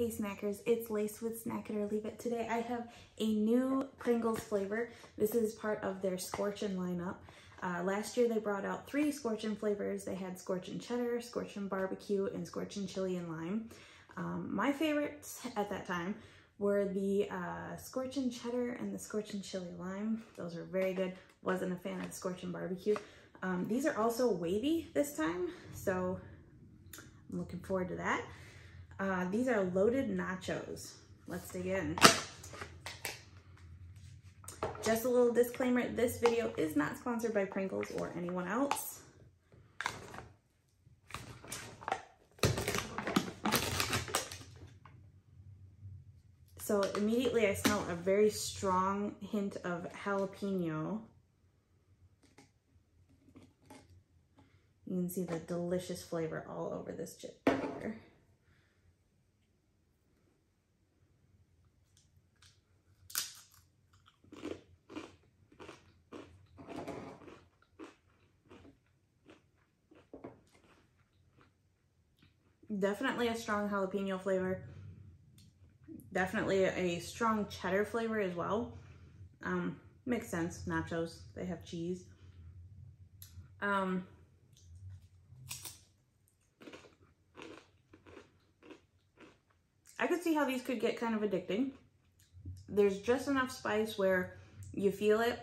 Hey snackers, it's Lace with Snack It or Leave It. Today I have a new Pringles flavor. This is part of their Scorchin' lineup. Uh, last year they brought out three Scorchin' flavors. They had Scorchin' Cheddar, Scorchin' Barbecue, and Scorchin' Chili and Lime. Um, my favorites at that time were the uh, Scorchin' Cheddar and the Scorchin' Chili Lime. Those are very good. Wasn't a fan of Scorchin' Barbecue. Um, these are also wavy this time, so I'm looking forward to that. Uh, these are loaded nachos. Let's dig in. Just a little disclaimer, this video is not sponsored by Pringles or anyone else. So immediately I smell a very strong hint of jalapeno. You can see the delicious flavor all over this chip here. Definitely a strong jalapeno flavor. Definitely a strong cheddar flavor as well. Um, makes sense, nachos, they have cheese. Um, I could see how these could get kind of addicting. There's just enough spice where you feel it,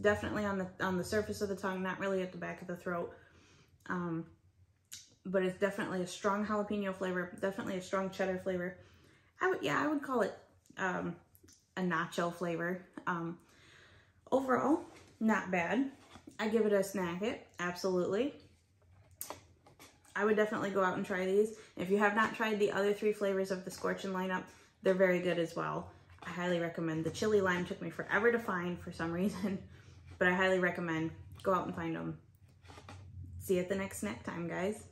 definitely on the on the surface of the tongue, not really at the back of the throat. Um, but it's definitely a strong jalapeno flavor, definitely a strong cheddar flavor. I would, yeah, I would call it um, a nacho flavor. Um, overall, not bad. I give it a snack it, absolutely. I would definitely go out and try these. If you have not tried the other three flavors of the Scorchin' lineup, they're very good as well. I highly recommend. The chili lime took me forever to find for some reason, but I highly recommend. Go out and find them. See you at the next snack time, guys.